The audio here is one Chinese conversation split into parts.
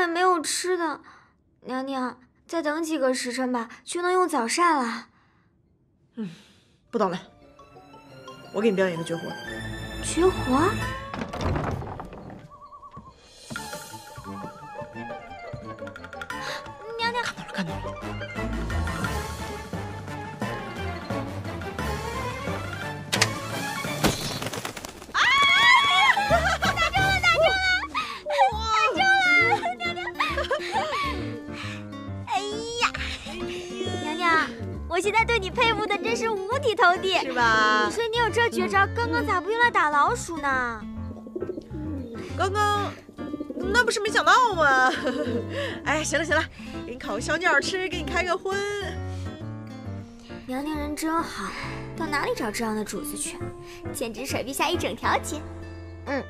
也没有吃的。娘娘，再等几个时辰吧，就能用早膳了。嗯，不等了，我给你表演一个绝活。绝活？我现在对你佩服的真是五体投地，是吧？所以你有这绝招，刚刚咋不用来打老鼠呢？刚刚那不是没想到吗？哎，行了行了，给你烤个小鸟吃，给你开个荤。娘娘人真好，到哪里找这样的主子去？简直甩陛下一整条街。嗯。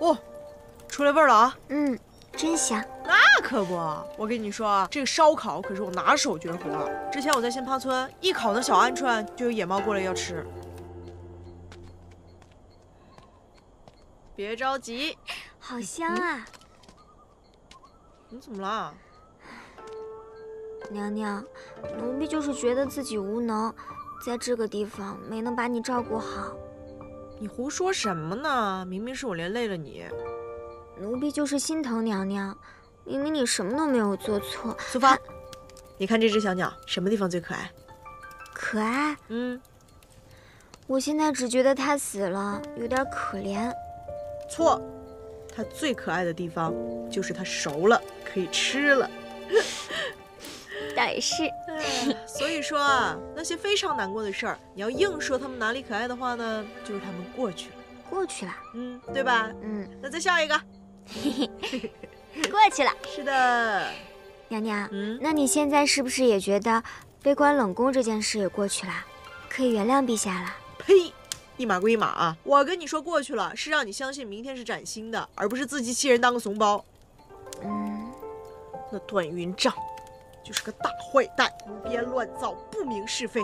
哦，出来味儿了啊！嗯，真香。那可不，我跟你说啊，这个烧烤可是我拿手绝活。之前我在仙葩村一烤那小鹌鹑，就有野猫过来要吃。别着急，好香啊！你怎么了？娘娘，奴婢就是觉得自己无能，在这个地方没能把你照顾好。你胡说什么呢？明明是我连累了你。奴婢就是心疼娘娘，明明你什么都没有做错。苏芳，你看这只小鸟什么地方最可爱？可爱？嗯。我现在只觉得它死了有点可怜。错，它最可爱的地方就是它熟了可以吃了。倒也是，所以说啊，那些非常难过的事儿，你要硬说他们哪里可爱的话呢，就是他们过去了，过去了，嗯，对吧？嗯，那再笑一个，过去了。是的，娘娘，嗯，那你现在是不是也觉得悲观冷宫这件事也过去了，可以原谅陛下了？呸，一码归一码啊！我跟你说过去了，是让你相信明天是崭新的，而不是自欺欺人当个怂包。嗯，那段云帐。就是个大坏蛋，胡编乱造，不明是非。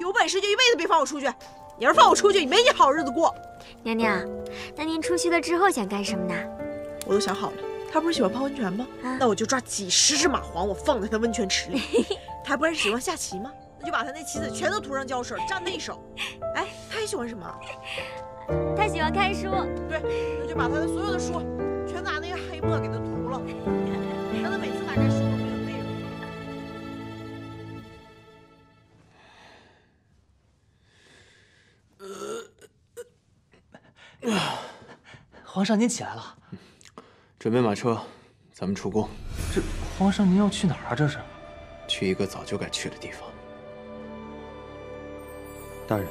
有本事就一辈子别放我出去！你要是放我出去，你没你好日子过。娘娘，那您出去了之后想干什么呢？我都想好了。他不是喜欢泡温泉吗？那我就抓几十只蚂蟥，我放在他温泉池里。他不是喜欢下棋吗？那就把他那棋子全都涂上胶水，蘸他一手。哎，他还喜欢什么？他喜欢看书。对，那就把他的所有的书全拿那个黑墨给他涂了，皇上，您起来了，准备马车，咱们出宫。这皇上，您要去哪儿啊？这是？去一个早就该去的地方。大人，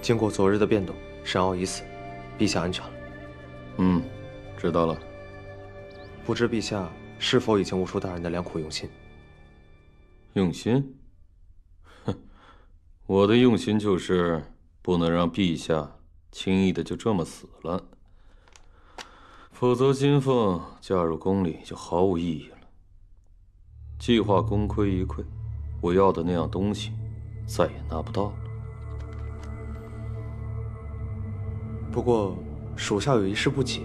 经过昨日的变动，沈傲已死，陛下安全了。嗯，知道了。不知陛下是否已经悟出大人的良苦用心？用心？哼，我的用心就是不能让陛下轻易的就这么死了。否则，金凤嫁入宫里就毫无意义了。计划功亏一篑，我要的那样东西再也拿不到了。不过，属下有一事不解：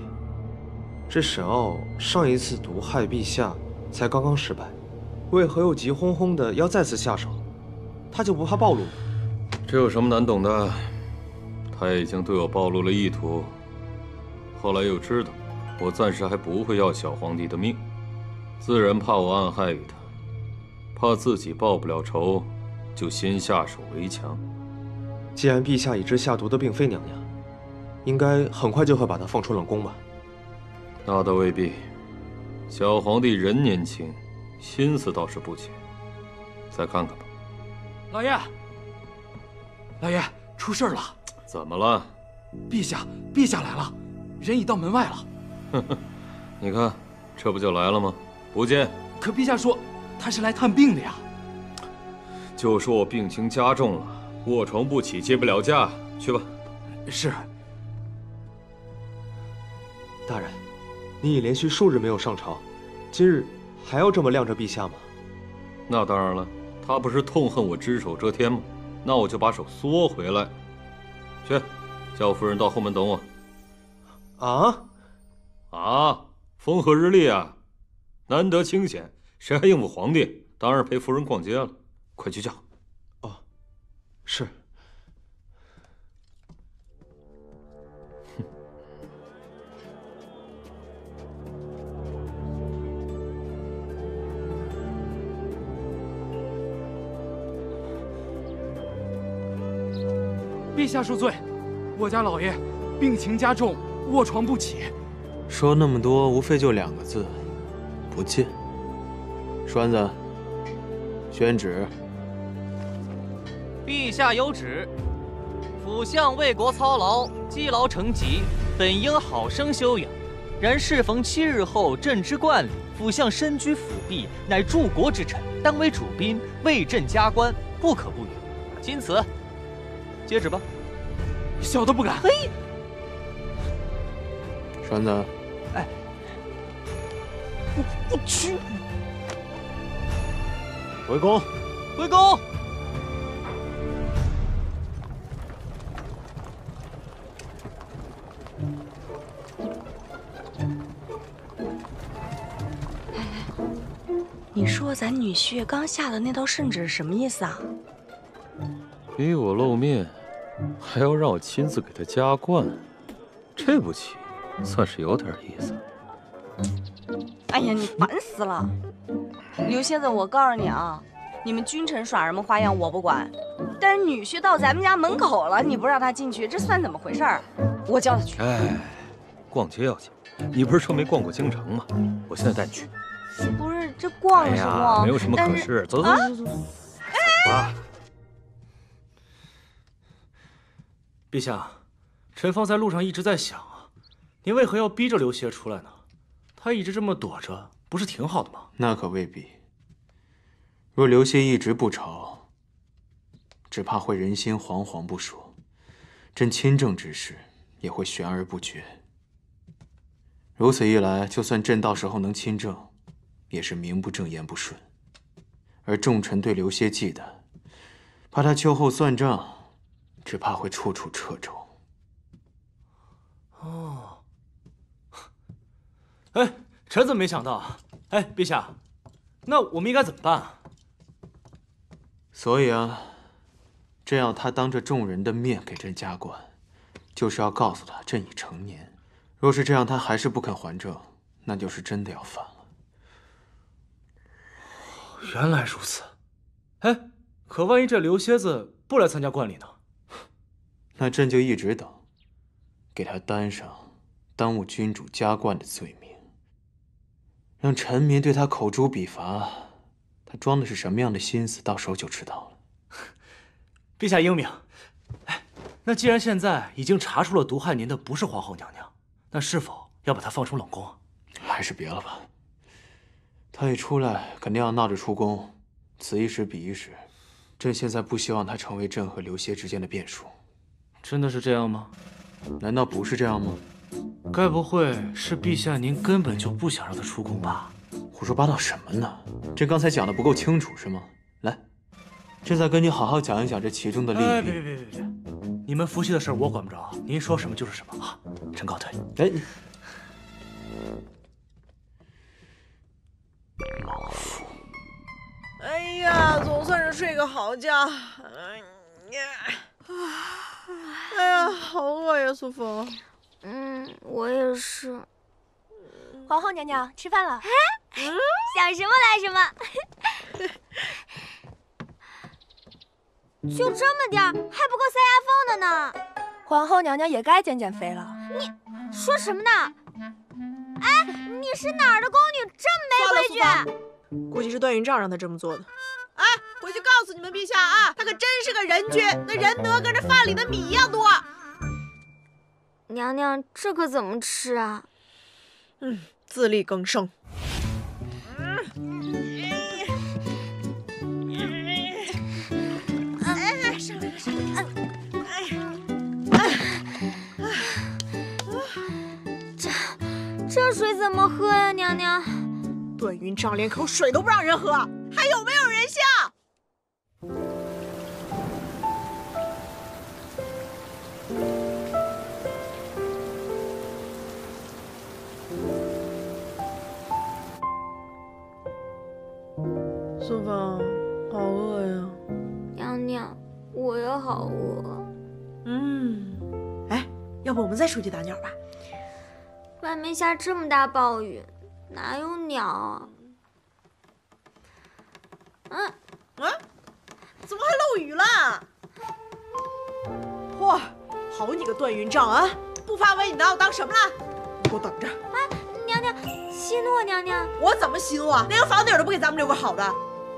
这沈傲上一次毒害陛下才刚刚失败，为何又急哄哄的要再次下手？他就不怕暴露吗？这有什么难懂的？他已经对我暴露了意图，后来又知道。我暂时还不会要小皇帝的命，自然怕我暗害于他，怕自己报不了仇，就先下手为强。既然陛下已知下毒的并非娘娘，应该很快就会把她放出冷宫吧？那倒未必。小皇帝人年轻，心思倒是不浅。再看看吧。老爷，老爷，出事了！怎么了？陛下，陛下来了，人已到门外了。呵呵，你看，这不就来了吗？不见。可陛下说，他是来探病的呀。就说我病情加重了，卧床不起，接不了驾，去吧。是。大人，你已连续数日没有上朝，今日还要这么晾着陛下吗？那当然了，他不是痛恨我只手遮天吗？那我就把手缩回来。去，叫夫人到后门等我。啊？啊！风和日丽啊，难得清闲，谁还应付皇帝？当然陪夫人逛街了。快去叫。哦，是。陛下恕罪，我家老爷病情加重，卧床不起。说那么多，无非就两个字：不见。栓子，宣旨。陛下有旨，辅相为国操劳，积劳成疾，本应好生休养，然适逢七日后朕之冠礼，辅相身居府弼，乃柱国之臣，当为主宾，为朕加官，不可不允。钦此。接旨吧，小的不敢。嘿，栓子，哎，我我去，回宫，回宫。哎，你说咱女婿刚下的那道圣旨是什么意思啊？逼我露面。还要让我亲自给他加冠，这步棋算是有点意思。哎呀，你烦死了！刘蝎子，我告诉你啊，你们君臣耍什么花样我不管，但是女婿到咱们家门口了，你不让他进去，这算怎么回事？我叫他去。哎，逛街要紧，你不是说没逛过京城吗？我现在带你去。不是，这逛是逛，没有什么可是。走走走走走。啊！陛下，臣方在路上一直在想啊，您为何要逼着刘协出来呢？他一直这么躲着，不是挺好的吗？那可未必。若刘协一直不朝，只怕会人心惶惶不说，朕亲政之事也会悬而不决。如此一来，就算朕到时候能亲政，也是名不正言不顺。而众臣对刘协忌惮，怕他秋后算账。只怕会处处掣肘。哦，哎，臣怎么没想到？哎，陛下，那我们应该怎么办啊？所以啊，朕要他当着众人的面给朕加冠，就是要告诉他朕已成年。若是这样他还是不肯还政，那就是真的要反了。原来如此。哎，可万一这刘蝎子不来参加冠礼呢？那朕就一直等，给他担上耽误君主加冠的罪名，让臣民对他口诛笔伐。他装的是什么样的心思，到时候就知道了。陛下英明。哎，那既然现在已经查出了毒害您的不是皇后娘娘，那是否要把她放出冷宫？还是别了吧。她一出来，肯定要闹着出宫，此一时彼一时。朕现在不希望她成为朕和刘协之间的变数。真的是这样吗？难道不是这样吗？该不会是陛下您根本就不想让他出宫吧？胡说八道什么呢？朕刚才讲的不够清楚是吗？来，朕再跟你好好讲一讲这其中的利弊。别别别别别！你们夫妻的事我管不着，您说什么就是什么啊！臣告退。哎，老夫。哎呀，总算是睡个好觉。哎呀。哎呀，好饿呀，苏峰。嗯，我也是。皇后娘娘，吃饭了。想什么来什么。就这么点儿，还不够塞牙缝的呢。皇后娘娘也该减减肥了。你说什么呢？哎，你是哪儿的宫女，这么没规矩？估计是段云丈让她这么做的。哎，回去告诉你们陛下啊，他可真是个人君，那仁德跟这饭里的米一样多。娘娘，这可怎么吃啊？嗯，自力更生。哎，上来，上来！这这水怎么喝呀，娘娘？段云章连口水都不让人喝。再出去打鸟吧？外面下这么大暴雨，哪有鸟啊？嗯，啊，怎么还漏雨了？嚯，好你个段云章啊！不发威，你拿我当什么了？你给我等着！啊，娘娘，息怒，娘娘。我怎么息怒啊？连个房顶都不给咱们留个好的。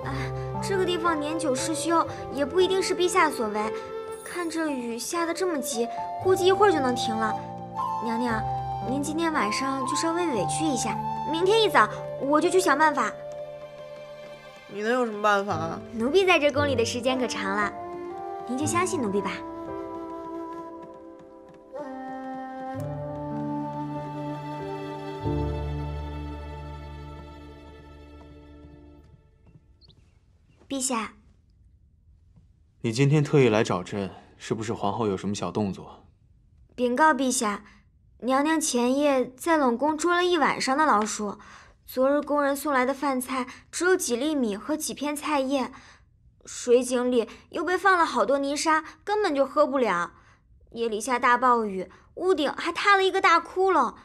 哎，这个地方年久失修，也不一定是陛下所为。看这雨下的这么急，估计一会儿就能停了。娘娘。您今天晚上就稍微委屈一下，明天一早我就去想办法。你能有什么办法？奴婢在这宫里的时间可长了，您就相信奴婢吧。陛下，你今天特意来找朕，是不是皇后有什么小动作？禀告陛下。娘娘前夜在冷宫捉了一晚上的老鼠，昨日宫人送来的饭菜只有几粒米和几片菜叶，水井里又被放了好多泥沙，根本就喝不了。夜里下大暴雨，屋顶还塌了一个大窟窿。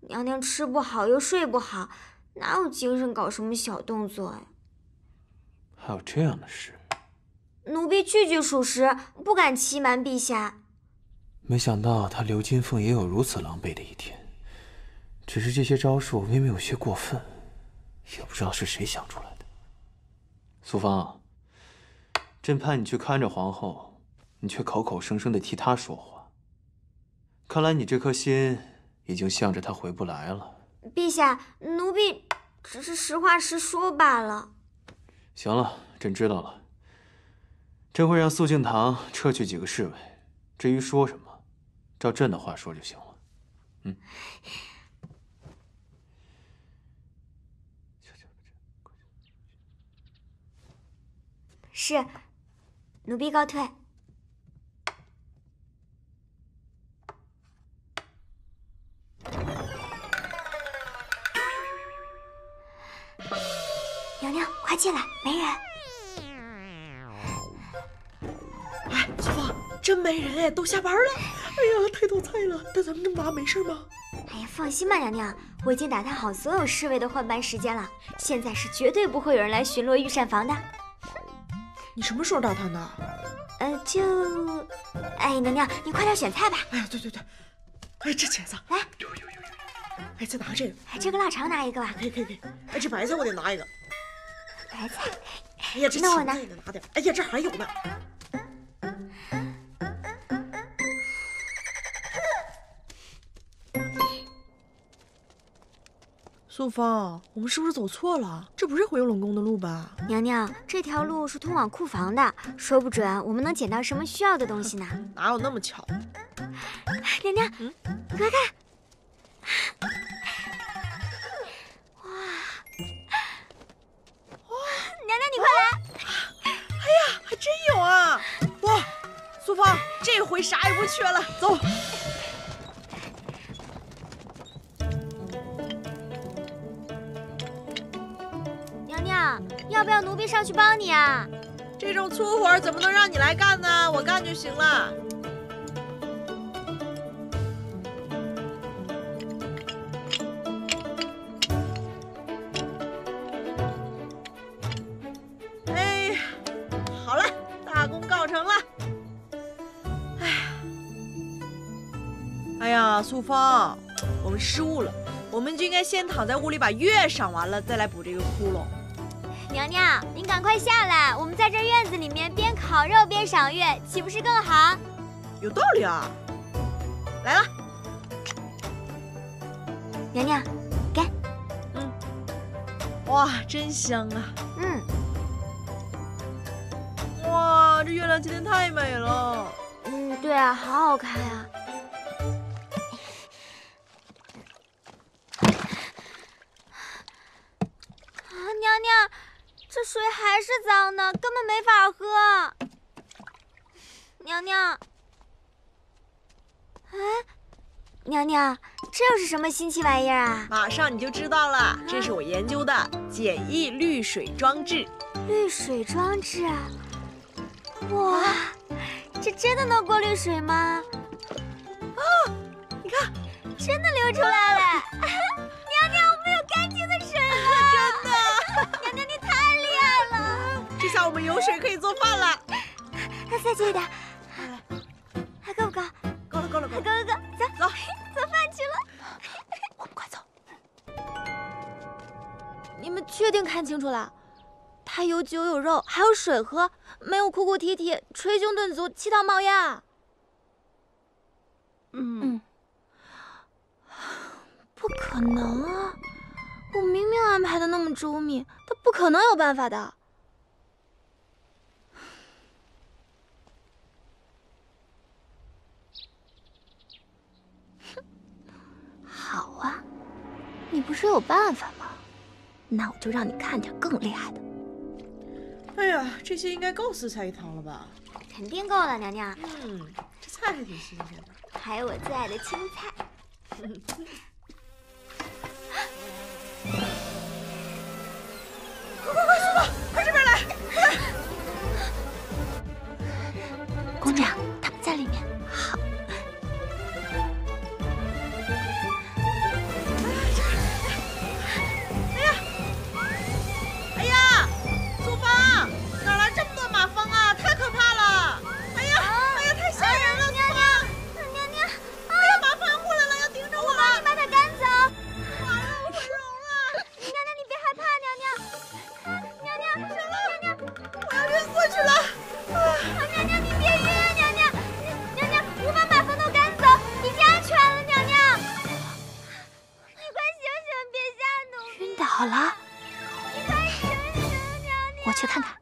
娘娘吃不好又睡不好，哪有精神搞什么小动作呀？还有这样的事？奴婢句句属实，不敢欺瞒陛下。没想到他刘金凤也有如此狼狈的一天，只是这些招数微微有些过分，也不知道是谁想出来的。苏芳，朕派你去看着皇后，你却口口声声的替她说话，看来你这颗心已经向着她回不来了。陛下，奴婢只是实话实说罢了。行了，朕知道了。朕会让肃静堂撤去几个侍卫，至于说什么。照朕的话说就行了，嗯。是，奴婢告退。娘娘，快进来，没人。真没人哎，都下班了。哎呀，太多菜了！但咱们这么大没事吗？哎呀，放心吧，娘娘，我已经打探好所有侍卫的换班时间了，现在是绝对不会有人来巡逻御膳房的。你什么时候打探的？呃，就……哎，娘娘，你快点选菜吧。哎呀，对对对，哎，这茄子，来，哎，再拿这个，哎，这个腊肠拿一个吧。可以可以可以，哎，这白菜我得拿一个。白菜，哎呀，这那我拿也得拿点。哎呀，这还有呢。苏芳，我们是不是走错了？这不是回龙宫的路吧？娘娘，这条路是通往库房的，说不准我们能捡到什么需要的东西呢？哪有那么巧？娘娘，嗯，你快看，哇哇！娘娘，你快来！哎呀，还真有啊！哇，苏芳，这回啥也不缺了，走。去帮你啊？这种粗活怎么能让你来干呢？我干就行了。哎，好了，大功告成了。哎呀，哎呀，素芳，我们失误了，我们就应该先躺在屋里把月赏完了，再来补这个窟窿。娘娘，您赶快下来，我们在这院子里面边烤肉边赏月，岂不是更好？有道理啊！来了，娘娘，给。嗯。哇，真香啊！嗯。哇，这月亮今天太美了。嗯，对啊，好好看啊。水还是脏的，根本没法喝。娘娘，哎，娘娘，这又是什么新奇玩意儿啊？马上你就知道了，这是我研究的简易滤水装置。滤水装置？哇，这真的能过滤水吗？啊，你看，真的流出来了！我们有水可以做饭了。再接一点，还够不够？够了，够了，够了，够够够！走走，做饭去了。我们快走！你们确定看清楚了？他有酒有肉，还有水喝，没有哭哭啼啼、捶胸顿足、气到冒烟。嗯，不可能啊！我明明安排的那么周密，他不可能有办法的。哼，好啊，你不是有办法吗？那我就让你看点更厉害的。哎呀，这些应该够四菜一汤了吧？肯定够了，娘娘。嗯，这菜还挺新鲜的，还有我最爱的青菜。去看看。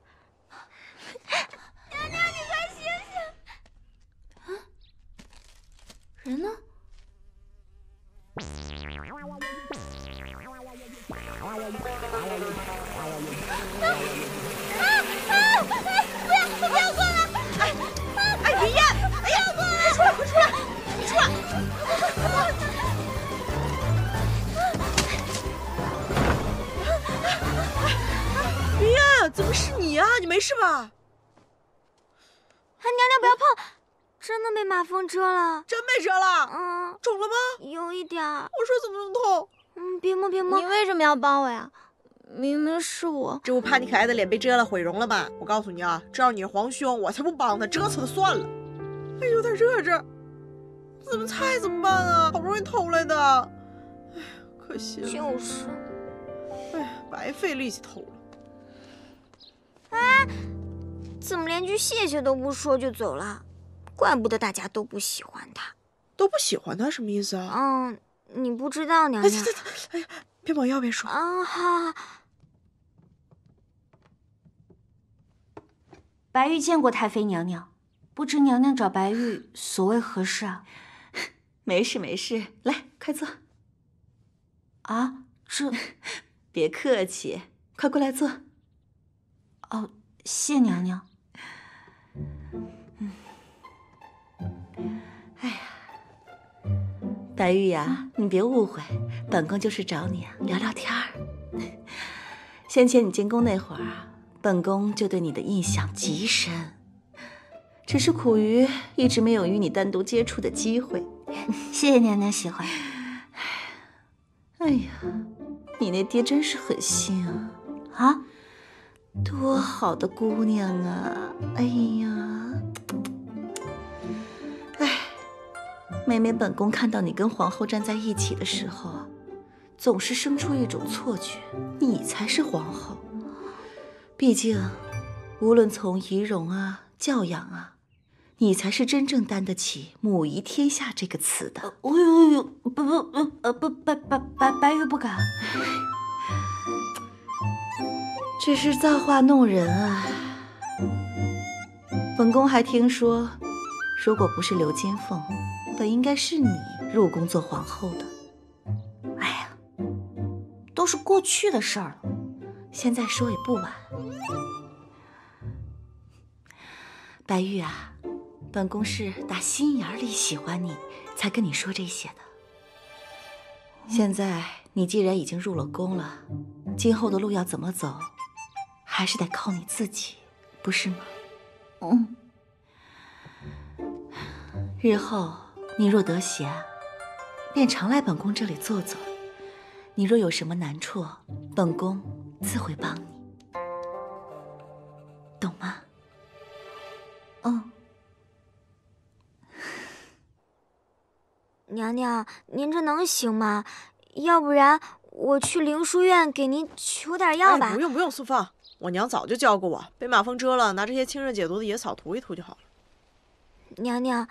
要帮我呀？明明是我，这不怕你可爱的脸被遮了毁容了吗？我告诉你啊，这要你是皇兄，我才不帮他，蛰死他算了。哎，有点热这儿，怎么菜怎么办啊？好不容易偷来的，哎，可惜了。就是。哎，白费力气偷了。哎，怎么连句谢谢都不说就走了？怪不得大家都不喜欢他。都不喜欢他什么意思啊？嗯，你不知道，娘哎，娘。哎呀，别往右边说。啊，好。白玉见过太妃娘娘，不知娘娘找白玉所谓何事啊？没事没事，来，快坐。啊，这 别客气，快过来坐。哦，谢娘娘。白玉呀，你别误会，本宫就是找你啊聊聊天儿。先前你进宫那会儿啊。本宫就对你的印象极深，只是苦于一直没有与你单独接触的机会。谢谢娘娘喜欢。哎呀，你那爹真是狠心啊！啊，多好的姑娘啊！哎呀，哎，每每本宫看到你跟皇后站在一起的时候啊，总是生出一种错觉，你才是皇后。毕竟，无论从仪容啊、教养啊，你才是真正担得起“母仪天下”这个词的。哦呦呦，不不不，呃不白白白白玉不敢，只是造化弄人啊！本宫还听说，如果不是刘金凤，本应该是你入宫做皇后的。哎呀，都是过去的事儿了。现在说也不晚。白玉啊，本宫是打心眼里喜欢你，才跟你说这些的。现在你既然已经入了宫了，今后的路要怎么走，还是得靠你自己，不是吗？嗯。日后你若得闲，便常来本宫这里坐坐。你若有什么难处，本宫自会帮你，懂吗？嗯。娘娘，您这能行吗？要不然我去灵书院给您求点药吧。不用不用，素芳，我娘早就教过我，被马蜂蛰了，拿这些清热解毒的野草涂一涂就好了。娘娘，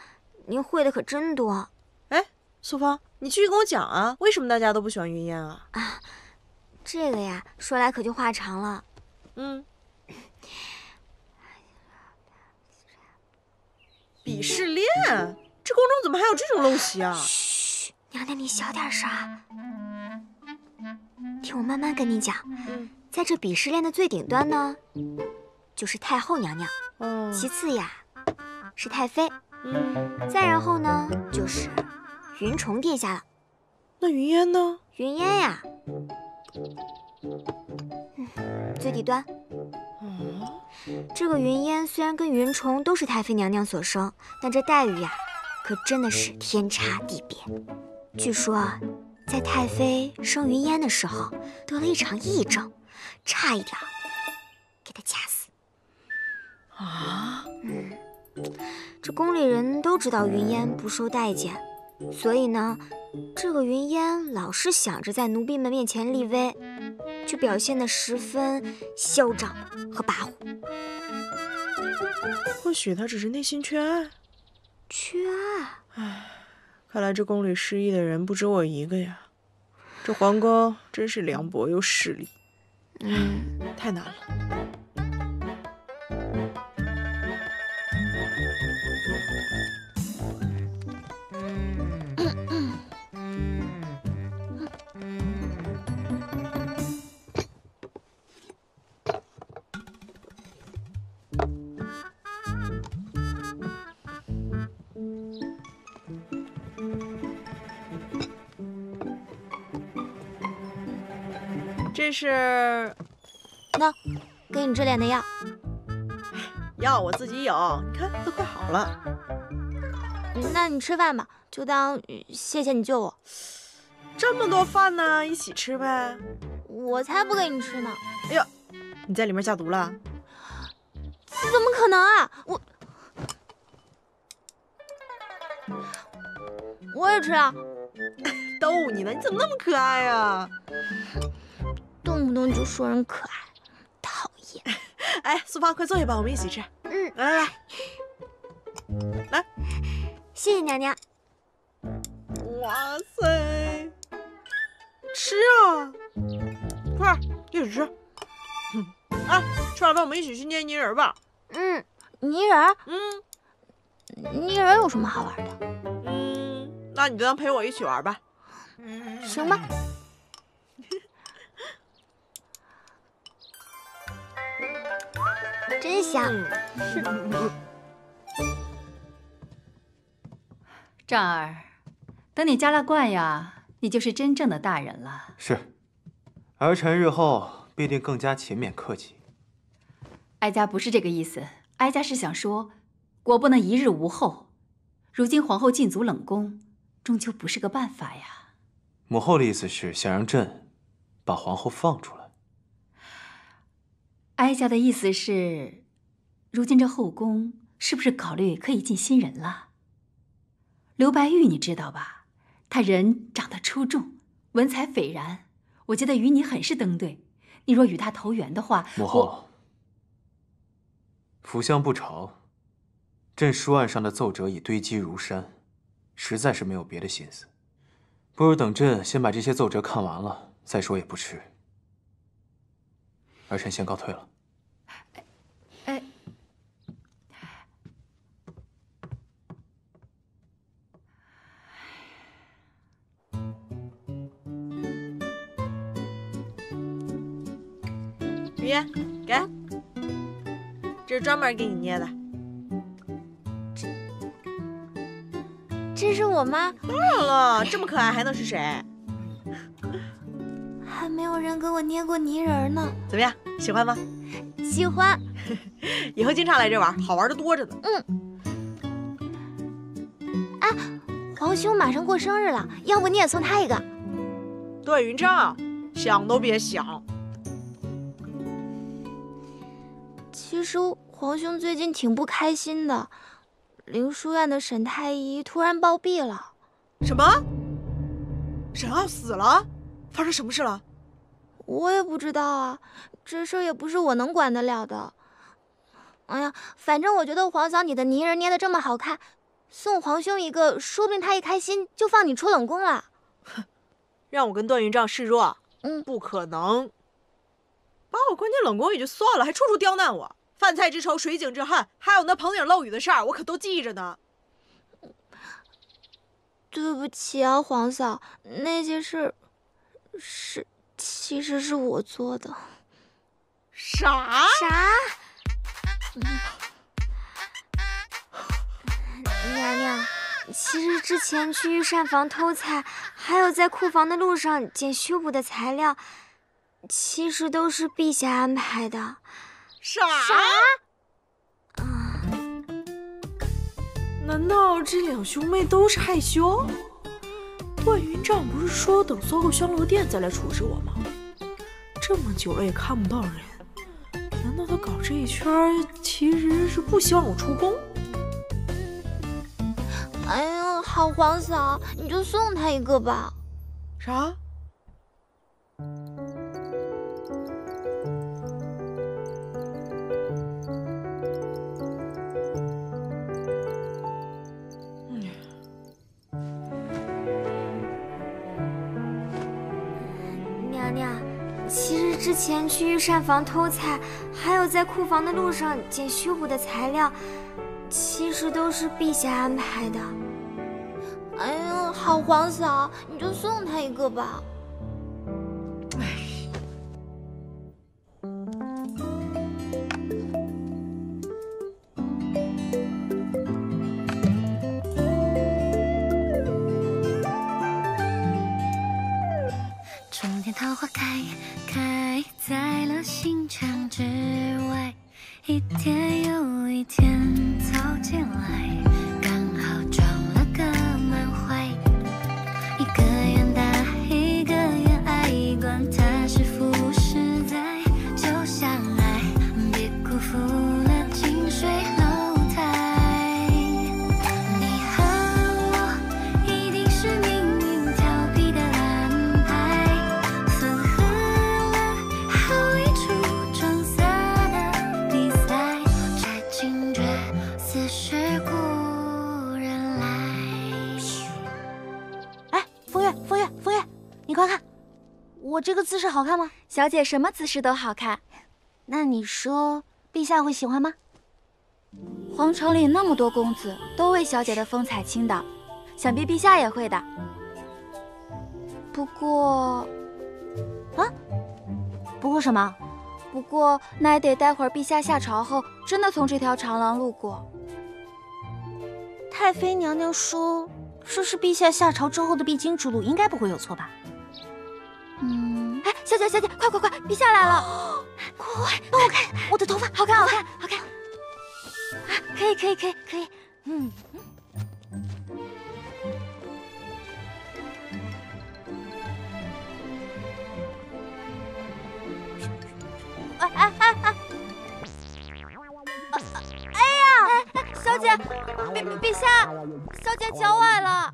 您会的可真多。哎，素芳。你继续跟我讲啊，为什么大家都不喜欢云烟啊？啊，这个呀，说来可就话长了。嗯，鄙视链，这宫中怎么还有这种陋习啊？嘘，娘娘你小点声，听我慢慢跟你讲。嗯，在这鄙视链的最顶端呢，就是太后娘娘。哦。其次呀，是太妃。嗯。再然后呢，就是。云虫殿下了，那云烟呢？云烟呀，最底端。嗯，这个云烟虽然跟云虫都是太妃娘娘所生，但这待遇呀，可真的是天差地别。据说啊，在太妃生云烟的时候，得了一场疫症，差一点给她掐死。啊？嗯，这宫里人都知道云烟不受待见。所以呢，这个云烟老是想着在奴婢们面前立威，就表现得十分嚣张和跋扈。或许他只是内心缺爱。缺爱？唉，看来这宫里失忆的人不止我一个呀。这皇宫真是凉薄又势利。嗯，太难了。是，那，给你治脸的药。药我自己有，你看都快好了。那你吃饭吧，就当谢谢你救我。这么多饭呢，一起吃呗。我才不给你吃呢。哎呦，你在里面下毒了？怎么可能啊！我，我也吃啊。逗你呢，你怎么那么可爱呀？动不动就说人可爱，讨厌！哎，苏芳，快坐下吧，我们一起吃。嗯，来来来，来，谢谢娘娘。哇塞，吃啊，快一起吃。哎，吃完饭我们一起去捏泥人吧。嗯，泥人？嗯，泥人有什么好玩的？嗯，那你就当陪我一起玩吧。行吧。真香！丈儿，等你加了冠呀，你就是真正的大人了。是，儿臣日后必定更加勤勉克己。哀家不是这个意思，哀家是想说，国不能一日无后。如今皇后禁足冷宫，终究不是个办法呀。母后的意思是想让朕把皇后放出来。哀家的意思是，如今这后宫是不是考虑可以进新人了？刘白玉你知道吧？他人长得出众，文采斐然，我觉得与你很是登对。你若与他投缘的话，母后，府相不朝，朕书案上的奏折已堆积如山，实在是没有别的心思。不如等朕先把这些奏折看完了再说也不迟。儿臣先告退了。云烟，给，这是专门给你捏的。这这是我妈。当然了，这么可爱还能是谁？还没有人给我捏过泥人呢。怎么样，喜欢吗？喜欢。以后经常来这玩，好玩的多着呢。嗯。哎，皇兄马上过生日了，要不你也送他一个？段云章，想都别想。其实皇兄最近挺不开心的，灵书院的沈太医突然暴毙了。什么？沈傲死了？发生什么事了？我也不知道啊，这事儿也不是我能管得了的。哎呀，反正我觉得皇嫂你的泥人捏的这么好看，送皇兄一个，说不定他一开心就放你出冷宫了。哼，让我跟段云章示弱？嗯，不可能。把我关进冷宫也就算了，还处处刁难我。饭菜之仇，水井之恨，还有那棚顶漏雨的事儿，我可都记着呢。对不起啊，皇嫂，那些事是其实是我做的。啥啥？娘娘，其实之前去御膳房偷菜，还有在库房的路上捡修补的材料，其实都是陛下安排的。啥？啥？啊？难道这两兄妹都是害羞？段云丈不是说等搜够香罗殿再来处置我吗？这么久了也看不到人，难道他搞这一圈其实是不希望我出宫？哎呀，好皇嫂，你就送他一个吧。啥？之前去御膳房偷菜，还有在库房的路上捡修补的材料，其实都是陛下安排的。哎呦，好皇嫂，你就送他一个吧。这个姿势好看吗？小姐什么姿势都好看。那你说陛下会喜欢吗？皇朝里那么多公子都为小姐的风采倾倒，想必陛下也会的。不过，啊？不过什么？不过那也得待会儿陛下下朝后，真的从这条长廊路过。太妃娘娘说，这是陛下下朝之后的必经之路，应该不会有错吧？嗯，哎，小姐，小姐，快快快，陛下来了！快快帮我看我的头发，好看，好看，好看！啊，可以，可以，可以，可以。嗯。哎哎哎哎！哎呀，哎，小姐，陛陛下，小姐脚崴了。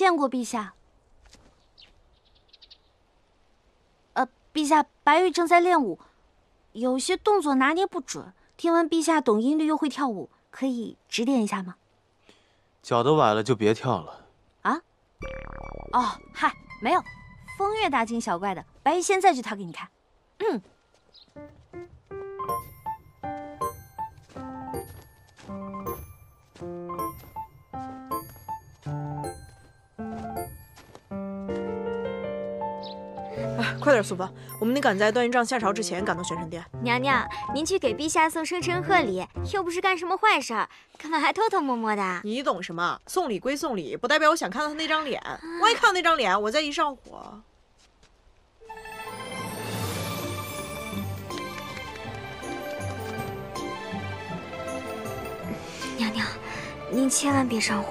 见过陛下。呃，陛下，白玉正在练舞，有些动作拿捏不准。听闻陛下懂音律又会跳舞，可以指点一下吗？脚都崴了就别跳了。啊？哦，嗨，没有，风月大惊小怪的。白玉现在就跳给你看。嗯。快点，苏芳，我们得赶在段云丈下朝之前赶到玄神殿。娘娘，您去给陛下送生辰贺礼，又不是干什么坏事，干嘛还偷偷摸摸的？你懂什么？送礼归送礼，不代表我想看到他那张脸。万一看到那张脸，我再一上火。娘娘，您千万别上火。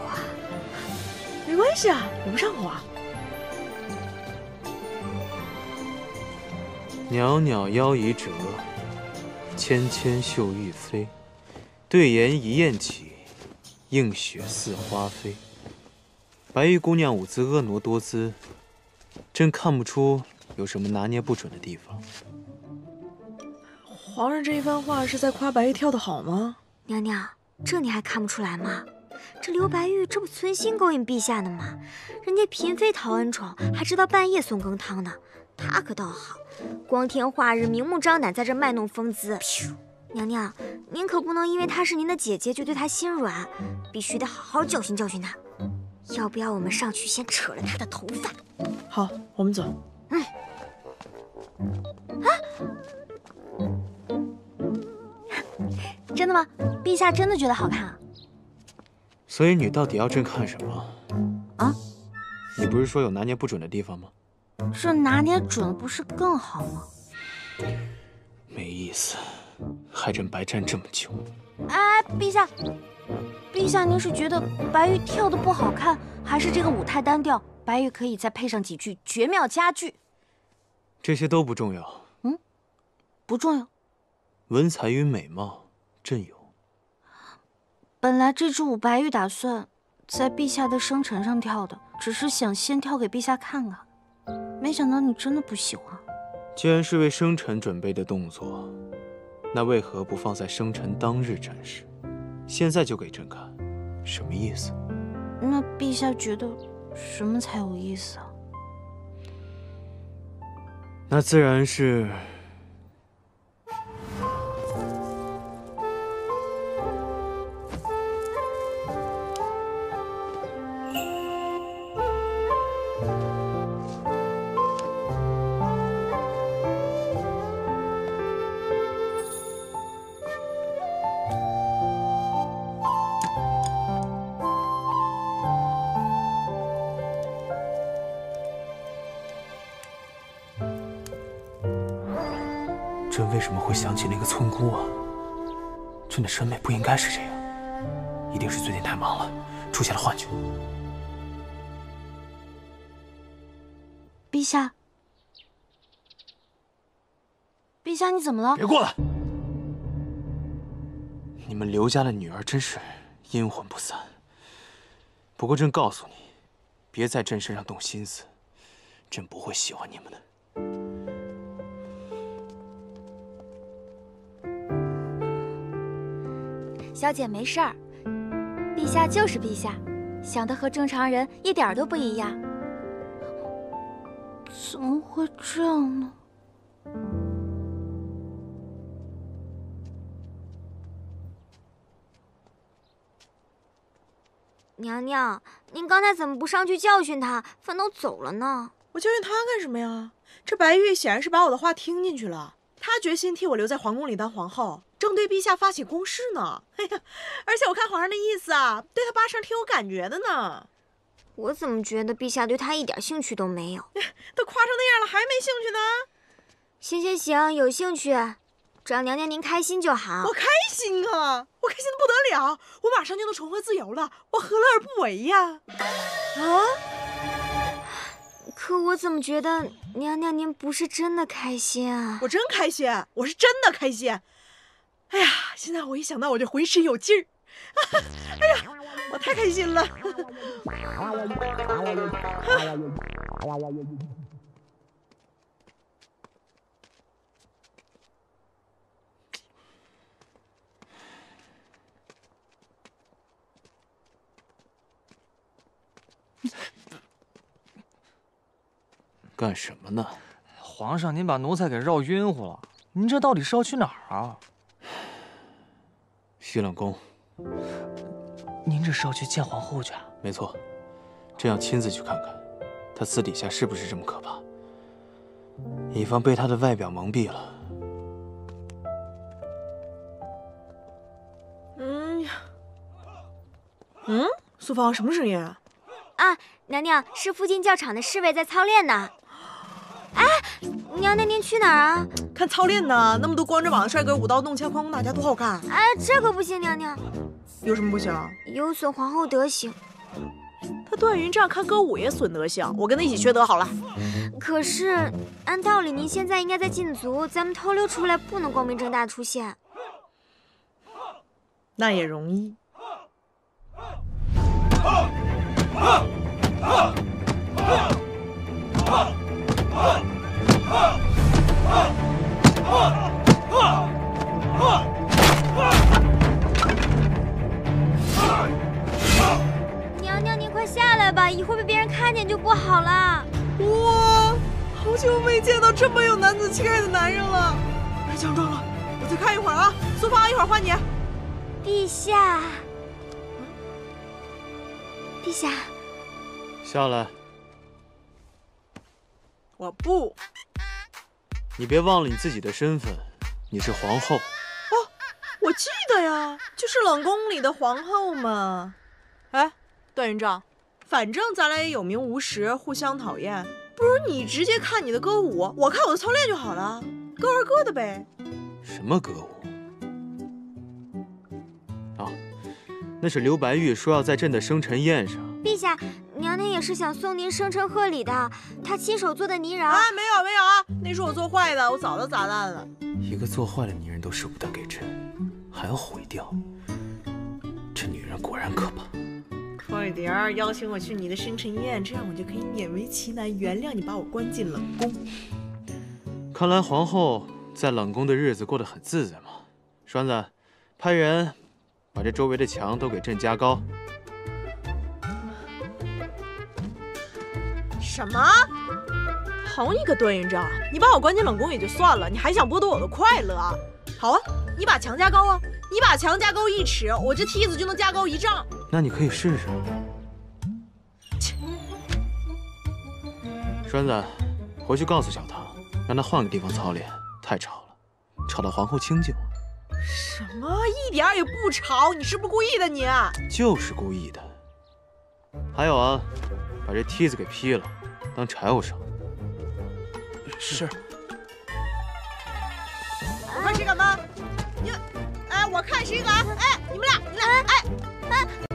没关系啊，我不上火。袅袅腰已折，纤纤袖欲飞。对檐一燕起，映雪似花飞。白玉姑娘舞姿婀娜多姿，朕看不出有什么拿捏不准的地方。皇上这一番话是在夸白玉跳得好吗？娘娘，这你还看不出来吗？这刘白玉这不存心勾引陛下呢吗？人家嫔妃讨恩宠，还知道半夜送羹汤呢。他可倒好，光天化日、明目张胆在这卖弄风姿。娘娘，您可不能因为她是您的姐姐就对她心软，必须得好好教训教训她。要不要我们上去先扯了她的头发？好，我们走。嗯。啊？真的吗？陛下真的觉得好看啊？所以你到底要朕看什么？啊？你不是说有拿捏不准的地方吗？这拿捏准不是更好吗？没意思，害朕白站这么久。哎，陛下，陛下，您是觉得白玉跳的不好看，还是这个舞太单调？白玉可以再配上几句绝妙佳句。这些都不重要。嗯，不重要。文采与美貌，朕有。本来这支舞白玉打算在陛下的生辰上跳的，只是想先跳给陛下看看。没想到你真的不喜欢。既然是为生辰准备的动作，那为何不放在生辰当日展示？现在就给朕看，什么意思？那陛下觉得什么才有意思啊？那自然是。该是这样，一定是最近太忙了，出现了幻觉。陛下，陛下，你怎么了？别过来！你们刘家的女儿真是阴魂不散。不过朕告诉你，别在朕身上动心思，朕不会喜欢你们的。小姐没事儿，陛下就是陛下，想的和正常人一点都不一样。怎么会这样呢？娘娘，您刚才怎么不上去教训他，反倒走了呢？我教训他干什么呀？这白玉显然是把我的话听进去了，他决心替我留在皇宫里当皇后。正对陛下发起攻势呢！哎呀，而且我看皇上的意思啊，对他八成挺有感觉的呢。我怎么觉得陛下对他一点兴趣都没有？都夸成那样了，还没兴趣呢？行行行，有兴趣，只要娘娘您开心就好。我开心啊，我开心的不得了，我马上就能重获自由了，我何乐而不为呀？啊！可我怎么觉得娘娘您不是真的开心啊？我真开心，我是真的开心。哎呀，现在我一想到我就浑身有劲儿，哎呀，我太开心了！干什么呢？皇上，您把奴才给绕晕乎了，您这到底是要去哪儿啊？西冷宫，您这是要去见皇后去啊？没错，朕要亲自去看看，她私底下是不是这么可怕。以防被她的外表蒙蔽了。嗯，嗯，苏芳，什么声音啊？啊，娘娘，是附近教场的侍卫在操练呢。娘娘您去哪儿啊？看操练呢，那么多光着膀子帅哥舞刀弄枪，哐哐打架多好看。哎，这可不行，娘娘。有什么不行？有损皇后德行。他段云这样看歌舞也损德行，我跟他一起缺德好了。可是按道理您现在应该在禁足，咱们偷溜出来不能光明正大出现。那也容易。娘娘，您快下来吧，一会儿被别人看见就不好了。哇，好久没见到这么有男子气概的男人了。别强壮了，我再看一会儿啊。苏芳，一会儿换你。陛下，陛下，下来。我不。你别忘了你自己的身份，你是皇后。哦，我记得呀，就是冷宫里的皇后嘛。哎，段云章，反正咱俩也有名无实，互相讨厌，不如你直接看你的歌舞，我看我的操练就好了，各玩各的呗。什么歌舞？啊，那是刘白玉说要在朕的生辰宴上。陛下，娘娘也是想送您生辰贺礼的，她亲手做的泥人。啊，没有没有啊，做坏的，我早都砸烂了。一个做坏的女人都舍不得给朕，还要毁掉，这女人果然可怕。快点儿邀请我去你的生辰宴，这样我就可以勉为其难原谅你把我关进冷宫。看来皇后在冷宫的日子过得很自在嘛。栓子，派人把这周围的墙都给朕加高。什么？好你个段云章，你把我关进冷宫也就算了，你还想剥夺我的快乐啊？好啊，你把墙加高啊！你把墙加高一尺，我这梯子就能加高一丈。那你可以试试。切！栓子，回去告诉小唐，让他换个地方操练，太吵了，吵到皇后清静了。什么？一点也不吵！你是不是故意的？你就是故意的。还有啊，把这梯子给劈了，当柴火烧。是。我看谁敢吗你哎我看谁敢哎你们俩你们俩哎哎。